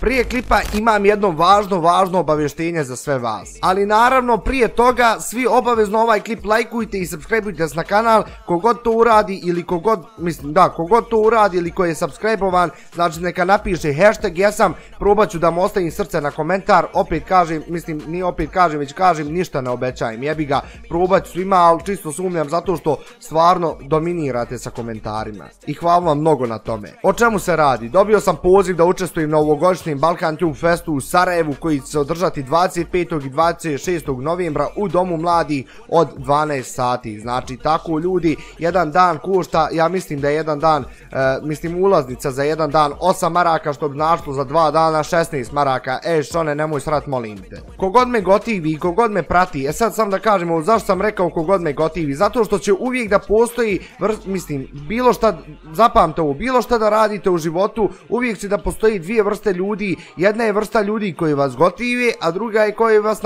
prije klipa imam jedno važno, važno obavještenje za sve vas. Ali naravno, prije toga, svi obavezno ovaj klip lajkujte i subscribeujte se na kanal, kogod to uradi ili kogod, mislim da, kogod to uradi ili ko je subscribeovan, znači neka napiše hashtag jesam, probat ću da mu ostavim srce na komentar, opet kažem, mislim, nije opet kažem, već kažem, ništa ne obećajem, jebi ga, probat ću svima, ali čisto sumnjam zato što stvarno dominirate sa komentarima. I hvala vam mnogo na tome. O čemu se radi? Dobio sam poziv da učestvujem na ovogodišnjem Balkan Tube Festu u Sarajevu koji će se održati 25. i 26. novembra u Domu mladi od 12 sati. Znači tako ljudi, jedan dan košta, ja mislim da je jedan dan, e, mislim ulaznica za jedan dan 8 maraka što bi našlo za dva dana 16 maraka. E šone nemoj srat molim te. Kogod me gotivi i kogod me prati, e sad sam da kažemo zašto sam rekao kogod me gotivi, zato što će uvijek da postoji, mislim, bilo šta, zapamte ovo, bilo šta da radite u životu, uvijek će da postoji dvije vrste ljudi, jedna je vrsta ljudi koji vas gotive, a druga je koji vas,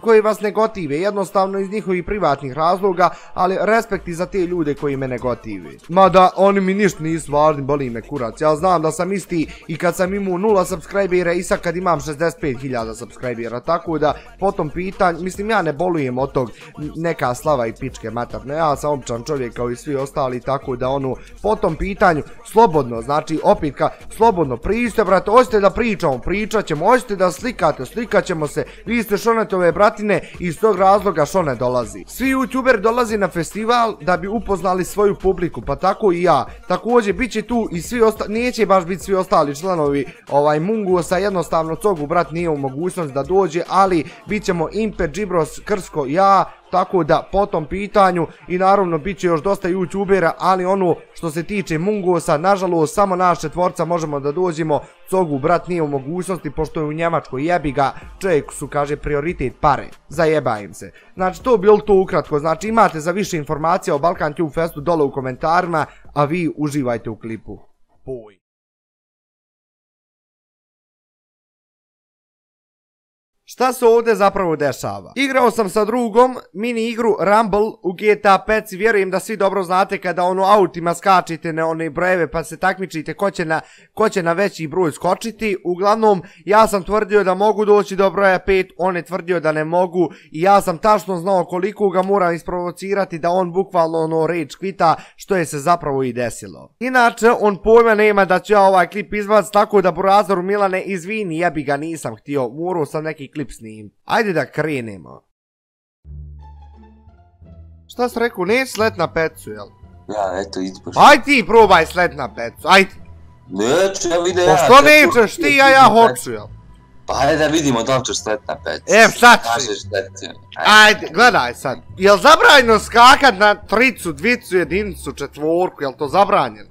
koji vas ne gotive, jednostavno iz njihovih privatnih razloga, ali respekti za te ljude koji me ne. Mada oni mi ništa nisu važni, boli me kurac, ja znam da sam isti i kad sam imao nula subscribera i sad kad imam 65.000 subscribera, tako da po tom pitanju, mislim ja ne bolujem od tog neka slava i pičke matarne, ja sam običan čovjek kao i svi ostali, tako da ono, po tom pitanju, slobodno, znači opet ka, slobodno, prište brate, hoćete da pričamo, pričat ćemo, hoćete da slikate, slikat ćemo se, vi ste šonetove bratine i iz tog razloga šone dolazi. Svi youtuberi dolazi na festival da bi upoznali svoju publiku, pa tako i ja. Također, bit će tu i svi ostali, neće baš biti svi ostali članovi ovaj Mungusa, jednostavno Cogu brat nije u mogućnosti da dođe, ali bit ćemo Imper, Džibros, Krsko, ja, tako da po tom pitanju i naravno bit će još dosta youtubera, ali ono što se tiče Mungosa, nažalost samo naš četvorca možemo da dođemo, Cogu brat nije u mogućnosti pošto je u Njemačkoj jebi ga, čovjek su kaže prioritet pare, zajeba im se. Znači to bilo to ukratko, znači imate za više informacija o Balkan Tube Festu dole u komentarima, a vi uživajte u klipu. Boj. Šta se ovdje zapravo dešava? Igrao sam sa drugom mini igru Rumble u GTA 5 vjerujem da svi dobro znate kada ono autima skačite na one brojeve pa se takmičite ko će, na, ko će na veći broj skočiti. Uglavnom ja sam tvrdio da mogu doći do broja 5, on je tvrdio da ne mogu i ja sam tačno znao koliko ga moram isprovocirati da on bukvalno ono rage kvita što je se zapravo i desilo. Inače on pojma nema da ću ja ovaj klip izbac tako da Burazaru Milane izvini bi ga nisam htio, morao sam neki klip snim. Ajde da krenemo. Šta si rekao, ne slet na pecu, jel? Ja, eto, izbaš. Aj ti probaj slet na pecu, ajde. Neću, ja vidim ja. Pa što nećeš ti, a ja hoću, jel? Pa ajde da vidimo da li ćeš slet na pecu. Ev, sad ću. Ajde, gledaj sad. Jel zabranjeno skakat na tricu, dvicu, jedinicu, četvorku, jel to zabranjeno?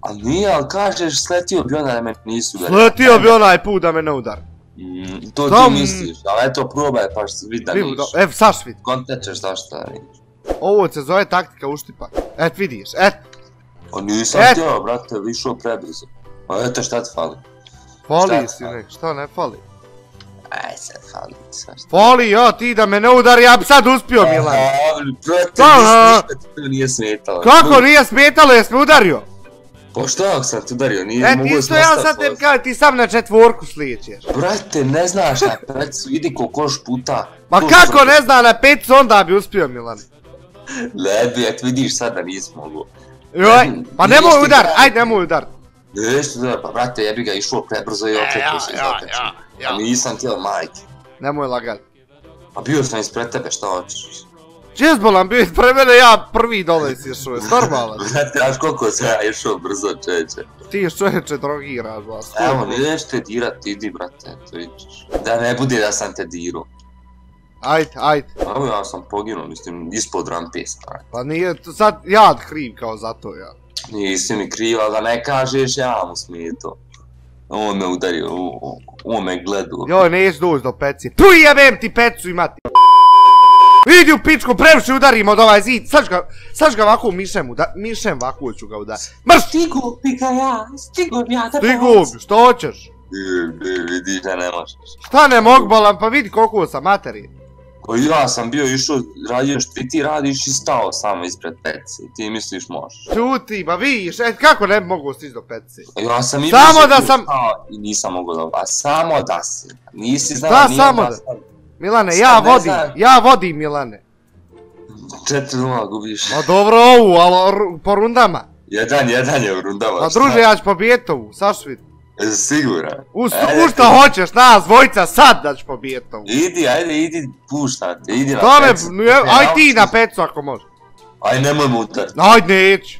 A nije, ali kažeš sletio bi onaj me nisu. Sletio bi onaj put da me ne udar. Mm, to ti misliš, ali eto probaj pa vidi da vidiš. Ev, saš vidi. Kontečeš da šta vidiš. Ovo se zove taktika uštipa. Et vidiš, et. O nisam htio, brate, višao prebrzo. A eto šta ti fali? Fali si nek, šta ne fali? Aj sad fali, sad šta. Fali, ja ti da me ne udari, ja bi sad uspio Milan. Brate, ništa ti nije smetalo. Kako nije smetalo, jesme udario? Pa šta ako sam te udario, nije mogu E ti što ja sad te kao ti sam na četvorku slijećeš. Brate, ne znaš na pecu, idi ko koš puta. Ma kako ne zna na pecu, onda bi uspio Milan. Lebi, et vidiš sad da nisam mogu. Joj, pa nemoj udar, ajde nemoj udar. Nešto da, pa brate, jebi ga išao prebrzo i opet tu se zakačio. A nisam tijel majke. Nemoj lagat. Pa bio sam ispred tebe, šta hoćeš? Čezbolan bio pre mene, ja prvi dole si išao, je normalan. Znaš koliko se ja išao brzo čeće. Ti još čovječe drogiraš vas. Evo, niješ te dirat, idi brate, to vidiš. Da ne bude da sam te dirao. Ajde, ajde. Evo ja sam poginuo, mislim, ispod rampe sam. Pa nije, sad ja kriv kao za to, ja. Nisi mi kriv, ali da ne kažeš, ja mu smijeto. On me udario, on me gledao. Joj, neću doći do peci. Tu jebem ti pecu imati. Idi u pičku, previše udarim od ovaj zid, sad ga, sad ga ovako mišem, uda, mišem ovako ću ga udariti. Mrš! Stigu bi ga ja, stigu bi ja da Stigu bi, što hoćeš? Vidiš da ne možeš. Šta ne mogu bolam, pa vidi koliko sam materi. Ko ja sam bio išao, radio što ti radiš i stao samo ispred pece. Ti misliš možeš. Čuti, ba vidiš, e, kako ne mogu stići do peci? Ja sam i Samo da sam- stao I nisam mogao da... A samo da si. Nisi znao, Da, nije samo da da. sam- Milane, ja ne vodim, znam. ja vodim Milane. 4-0 gubiš. Ma dobro ovu, ali ru- po rundama. Jedan, jedan je u rundama. Ma šta? druže, ja ću pobijet ovu, sašvid. Jesi Siguran? U, Ajde, u što hoćeš, nas dvojica sad da ću pobijet ovu. Idi, ajde, idi, pušta te, idi na pecu. aj ti na pecu ako može. Aj, nemoj mu udarit. Ajde, neću.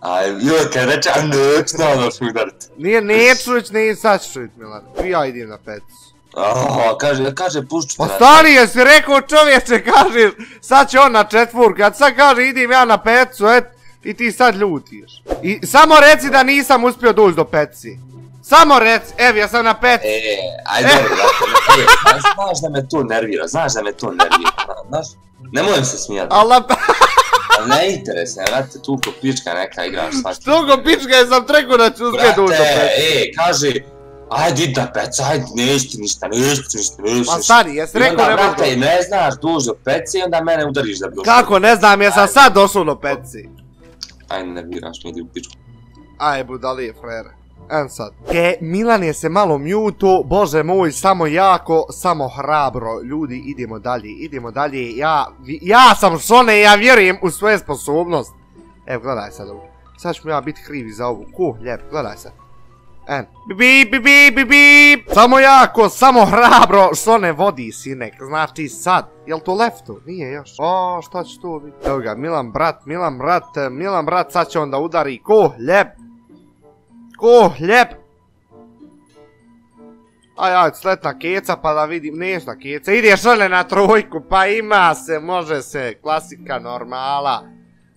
Aj, joj, kad reče, a neću, da ću udarit. Nije, neću već, ne sad ću vidjeti Milane. I ja idem na pecu. Aha, kaže, kaže, pušću te Pa na stani, jesi rekao čovječe, kažeš, sad će on na četvorku, kad sad kaže idem ja na pecu, et, i ti sad ljutiš. I samo reci da nisam uspio doći do peci. Samo reci, evo ja sam na peci. E, aj dobro, dakle, e, znaš, znaš da me to nervira, znaš da me to nervira, znaš, nemoj se smijati, Allah, ali ne interesne, vrate, tu ko pička neka igraš svaki. što go pička je sam trekao da ću uspio doći do Brate, peci. e, kaže, ajde na pec, ajde, neću ti ništa, neću ništa, neću Pa stani, jesi I rekao ne mogu. ne znaš duž do peci i onda mene udariš da bi došao. Kako, ne znam, jesam sad došao do peci. Ajde, nerviraš me, idi u pičku. Aj, budalije, frere. En sad. E, Milan je se malo mjuto, bože moj, samo jako, samo hrabro. Ljudi, idemo dalje, idemo dalje. Ja, ja sam Šone, ja vjerujem u svoje sposobnost. Evo, gledaj sad ovo. Sad ću ja biti krivi za ovu. Ku, lijep, gledaj sad. En. Bip, bip, bip, bip. Samo jako, samo hrabro, Šone vodi, sinek. Znači sad. Jel to leftu? Nije još. O, šta će tu biti? Evo ga, Milan brat, Milan brat, eh, Milan brat, sad će on da udari. Ko, lijep. Ko, lijep. Aj, aj, sletna keca pa da vidim, nešta keca, ideš one na trojku, pa ima se, može se, klasika normala.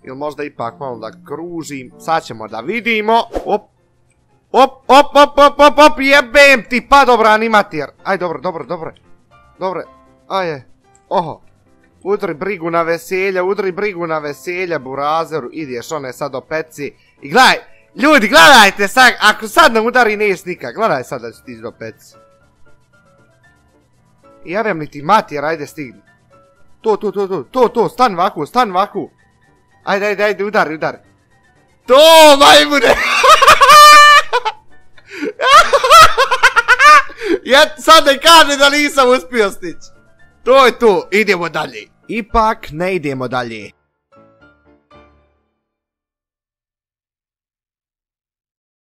Ili možda ipak malo da kružim, sad ćemo da vidimo, op, op, op, op, op, op, op, jebem ti, pa dobro animatir. Aj, dobro, dobro, dobro, dobro, aj, je, oho. Udri brigu na veselje, udri brigu na veselje, burazeru, ideš one sad do peci. I gledaj, ljudi, gledajte sad, ako sad ne udari neš nikak, gledaj sad da će ti do peci. I jebem li ti mater, ajde stigni. To, to, to, to, to, to, stan vaku, stan vaku. Ajde, ajde, ajde, udari, udari. To, majmune! ja sad ne kaže da nisam uspio stići. To je to, idemo dalje. Ipak ne idemo dalje.